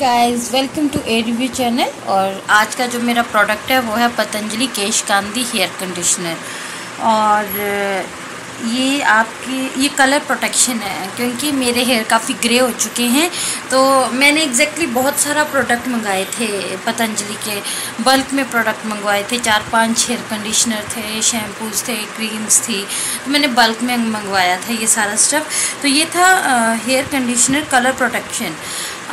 Guys welcome to a review channel और आज का जो मेरा प्रोडक्ट है, वो है पतंजलि केश कांदी हेयर कंडीशनर और ये आपकी, ये कलर प्रोटेक्शन है, क्योंकि मेरे हेयर काफ़ी ग्रे हो चुके हैं। तो मैंने एग्जैक्टली बहुत सारा प्रोडक्ट मंगाए थे पतंजलि के। बल्क में प्रोडक्ट मंगवाए थे, चार पाँच हेयर कंडीशनर थे शैम्पूज थे क्रीम्स थी। तो मैंने बल्क में मंगवाया था ये सारा स्टफ़ तो ये था hair conditioner colour protection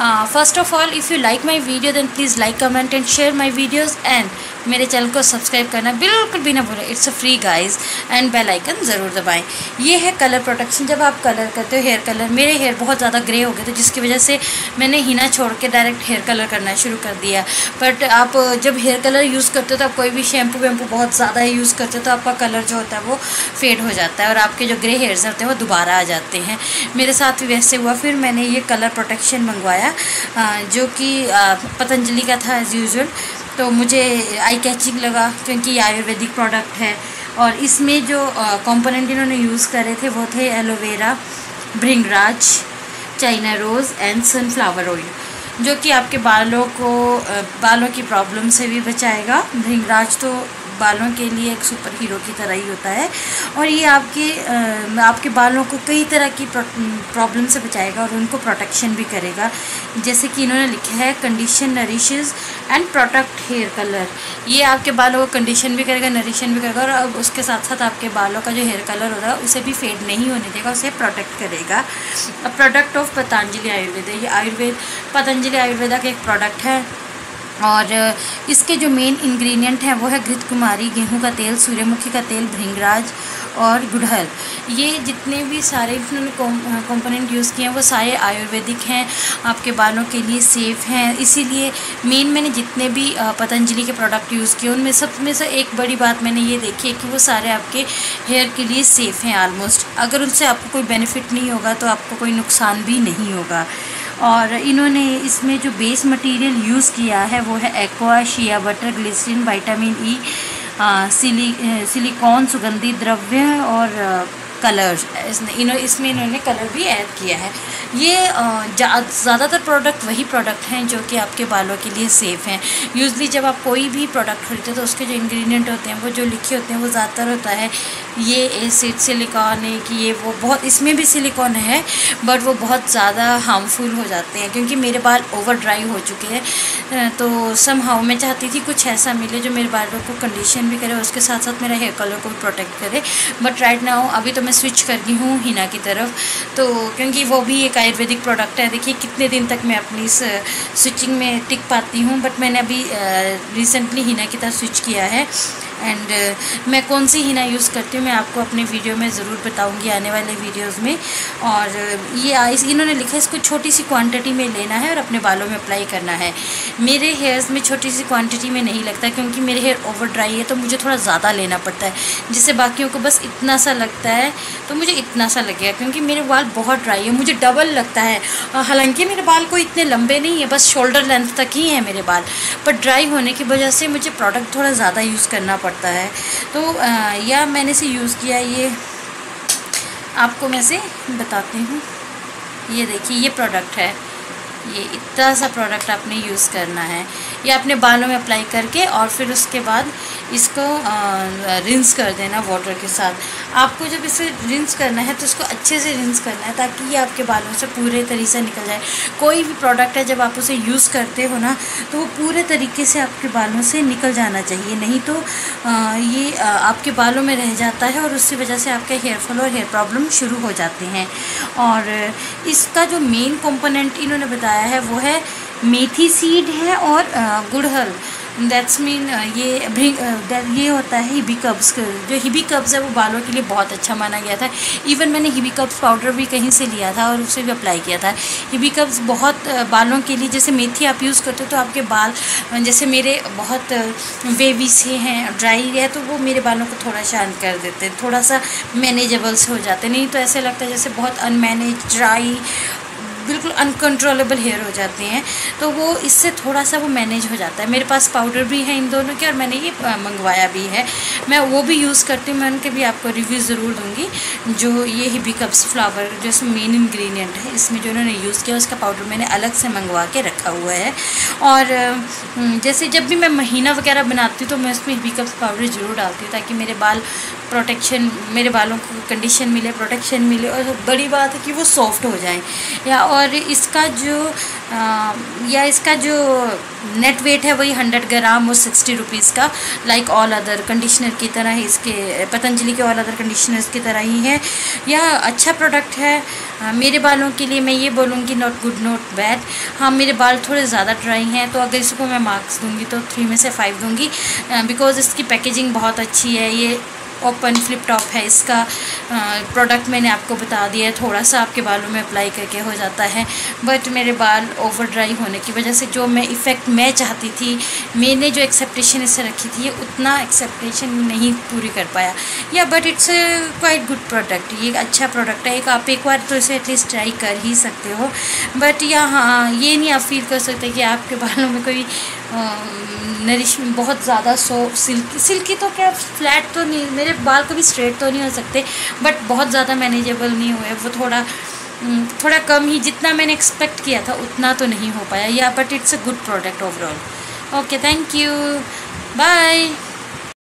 Uh, first of all if you like my video then please like comment and share my videos. And मेरे चैनल को सब्सक्राइब करना बिल्कुल भी ना भूलें। It's a free guys and bell icon ज़रूर दबाएँ। ये है कलर प्रोटेक्शन जब आप कलर करते हो हेयर कलर मेरे हेयर बहुत ज़्यादा ग्रे हो गए थे जिसकी वजह से मैंने हिना छोड़ के डायरेक्ट हेयर कलर करना शुरू कर दिया बट आप जब हेयर कलर यूज़ करते हो तो आप कोई भी शैम्पू वैम्पू बहुत ज़्यादा यूज़ करते हो तो आपका कलर जो होता है, वो फेड हो जाता है और आपके जो ग्रे हेयर्स होते हैं, वो दोबारा आ जाते हैं। मेरे साथ भी वैसे हुआ। फिर मैंने ये कलर प्रोटेक्शन मंगवाया जो कि पतंजलि का था एज़ यूजल तो मुझे आई कैचिंग लगा, क्योंकि ये आयुर्वेदिक प्रोडक्ट है। और इसमें जो कंपोनेंट इन्होंने यूज़ करे थे, वो थे aloe vera bhringraj china rose and sunflower oil जो कि आपके बालों को बालों की प्रॉब्लम से भी बचाएगा। भृंगराज तो बालों के लिए एक सुपर हीरो की तरह ही होता है। और ये आपके आपके बालों को कई तरह की प्रॉब्लम से बचाएगा और उनको प्रोटेक्शन भी करेगा। जैसे कि इन्होंने लिखा है condition nourishes and protect hair colour ये आपके बालों को कंडीशन भी करेगा नरिशन भी करेगा और अब उसके साथ साथ आपके बालों का जो हेयर कलर होगा, उसे भी फेड नहीं होने देगा, उसे प्रोटेक्ट करेगा। अब प्रोडक्ट ऑफ़ पतंजलि आयुर्वेद ये आयुर्वेद पतंजलि आयुर्वेदा का एक प्रोडक्ट है। और, इसके जो मेन इंग्रेडिएंट हैं, वो है घृत कुमारी गेहूँ का तेल, सूर्यमुखी का तेल, भृंगराज और गुड़हल ये जितने भी सारे इन्होंने कंपोनेंट यूज़ किए हैं, वो सारे आयुर्वेदिक हैं, आपके बालों के लिए सेफ़ हैं. इसीलिए मेन मैंने जितने भी पतंजलि के प्रोडक्ट यूज़ किए, उनमें सब, में से एक बड़ी बात मैंने ये देखी है कि वो सारे आपके हेयर के लिए सेफ़ हैं आलमोस्ट अगर उनसे आपको कोई बेनिफिट नहीं होगा तो आपको कोई नुकसान भी नहीं होगा. और इन्होंने इसमें जो बेस मटेरियल यूज़ किया है, वो है aqua shea butter glycerin vitamin E सिली सिलिकॉन सुगंधित द्रव्य और कलर्स इसमें इन्होंने कलर भी ऐड किया है। ये ज़्यादातर प्रोडक्ट वही प्रोडक्ट हैं जो कि आपके बालों के लिए सेफ़ हैं। यूजली जब आप कोई भी प्रोडक्ट खरीदते हो तो उसके जो इंग्रेडिएंट होते हैं, वो जो लिखे होते हैं, वो ज़्यादातर होता है ये एसिड सिलिकॉन है कि ये वो बहुत, इसमें भी सिलिकॉन है बट वो बहुत ज़्यादा हार्मफुल हो जाते हैं, क्योंकि मेरे बाल ओवर ड्राई हो चुके हैं। तो सम हाउ मैं चाहती थी कुछ ऐसा मिले जो मेरे बालों को कंडीशन भी करे, उसके साथ साथ मेरा हेयर कलर को भी प्रोटेक्ट करे। बट राइट नाउ अभी तो मैं स्विच कर गई हूँ हिना की तरफ़। तो क्योंकि वो भी एक आयुर्वेदिक प्रोडक्ट है। देखिए, कितने दिन तक मैं अपनी इस स्विचिंग में टिक पाती हूँ बट मैंने अभी रिसेंटली हिना की तरफ़ स्विच किया है। एंड uh, मैं कौन सी हीना यूज़ करती हूँ मैं आपको अपने वीडियो में ज़रूर बताऊँगी आने वाले वीडियोस में। और ये इस इन्होंने लिखा है इसको छोटी सी क्वांटिटी में लेना है और अपने बालों में अप्लाई करना है। मेरे हेयर्स में छोटी सी क्वांटिटी में नहीं लगता क्योंकि मेरे हेयर ओवर ड्राई है तो मुझे थोड़ा ज़्यादा लेना पड़ता है जिससे बाकियों को बस इतना सा लगता है तो मुझे इतना सा लगेगा क्योंकि मेरे बाल बहुत ड्राई है मुझे डबल लगता है। हालाँकि मेरे बाल को इतने लंबे नहीं है बस शोल्डर लेंथ तक ही है मेरे बाल पर ड्राई होने की वजह से मुझे प्रोडक्ट थोड़ा ज़्यादा यूज़ करना पड़ता पड़ता है। तो यह मैंने से यूज़ किया, ये आपको मैं से बताती हूँ। ये देखिए, ये प्रोडक्ट है। ये इतना सा प्रोडक्ट आपने यूज़ करना है। ये अपने बालों में अप्लाई करके और फिर उसके बाद इसको रिंस कर देना वाटर के साथ। आपको जब इसे रिंस करना है तो इसको अच्छे से रिंस करना है ताकि ये आपके बालों से पूरे तरीके से निकल जाए। कोई भी प्रोडक्ट है जब आप उसे यूज़ करते हो ना तो वो पूरे तरीके से आपके बालों से निकल जाना चाहिए। नहीं तो आ, ये आ, आपके बालों में रह जाता है और उसकी वजह से आपके हेयर फॉल और हेयर प्रॉब्लम शुरू हो जाते हैं। और इसका जो मेन कॉम्पोनेंट इन्होंने बताया है वो है मेथी सीड है और गुड़हल। दैट्स मीन ये ये होता है हिबी कब्स जो हिबी कब्स है वो बालों के लिए बहुत अच्छा माना गया था। इवन मैंने हिबी कब्स पाउडर भी कहीं से लिया था और उसे भी अप्लाई किया था। हिबी कब्स बहुत बालों के लिए, जैसे मेथी आप यूज़ करते हो तो आपके बाल जैसे मेरे बहुत वेवी से हैं ड्राई है तो वो मेरे बालों को थोड़ा शांत कर देते थोड़ा सा मैनेजेबल से हो जाते नहीं तो ऐसे लगता है जैसे बहुत अनमैनेज ड्राई बिल्कुल अनकंट्रोलेबल हेयर हो जाते हैं। तो वो इससे थोड़ा सा वो मैनेज हो जाता है। मेरे पास पाउडर भी है इन दोनों के और मैंने ये मंगवाया भी है। मैं वो भी यूज़ करती हूँ। मैं उनके भी आपको रिव्यू ज़रूर दूँगी। जो ये हिबी कप्स फ्लावर जो इसमें मेन इन्ग्रीडियंट है, इसमें जो उन्होंने यूज़ किया, उसका पाउडर मैंने अलग से मंगवा के रखा हुआ है। और जैसे जब भी मैं महीना वगैरह बनाती हूँ तो मैं उसमें हिबी कप्स पाउडर ज़रूर डालती हूँ, ताकि मेरे बाल प्रोटेक्शन मेरे बालों को कंडीशन मिले प्रोटेक्शन मिले और बड़ी बात है कि वो सॉफ्ट हो जाए। या और इसका जो आ, या इसका जो नेट वेट है वही हंड्रेड ग्राम और सिक्सटी रुपीज़ का लाइक ऑल अदर कंडीशनर की तरह ही इसके पतंजलि के ऑल अदर कंडीशनर्स की तरह ही है। यह अच्छा प्रोडक्ट है आ, मेरे बालों के लिए मैं ये बोलूँगी नॉट गुड नॉट बैड हाँ मेरे बाल थोड़े ज़्यादा ड्राई हैं तो अगर इसको मैं मार्क्स दूँगी तो थ्री में से फाइव दूँगी बिकॉज़ इसकी पैकेजिंग बहुत अच्छी है ये ओपन फ्लिप टॉप है इसका प्रोडक्ट मैंने आपको बता दिया है, थोड़ा सा आपके बालों में अप्लाई करके हो जाता है। बट मेरे बाल ओवर ड्राई होने की वजह से जो मैं इफ़ेक्ट मैं चाहती थी, मैंने जो एक्सेप्टेशन इससे रखी थी उतना एक्सेप्टेशन नहीं पूरी कर पाया। Yeah but it's quite good product ये अच्छा प्रोडक्ट है, एक आप एक बार तो इसे एटलीस्ट ट्राई कर ही सकते हो। बट या हाँ ये नहीं आप फील कर सकते कि आपके बालों में कोई नरिश बहुत ज़्यादा सो, सिल्की सिल्की तो क्या फ्लैट तो नहीं, मेरे बाल कभी स्ट्रेट तो नहीं हो सकते, बट बहुत ज़्यादा मैनेजेबल नहीं हुए, वो थोड़ा थोड़ा कम ही, जितना मैंने एक्सपेक्ट किया था, उतना तो नहीं हो पाया, yeah but it's a good product overall okay thank you bye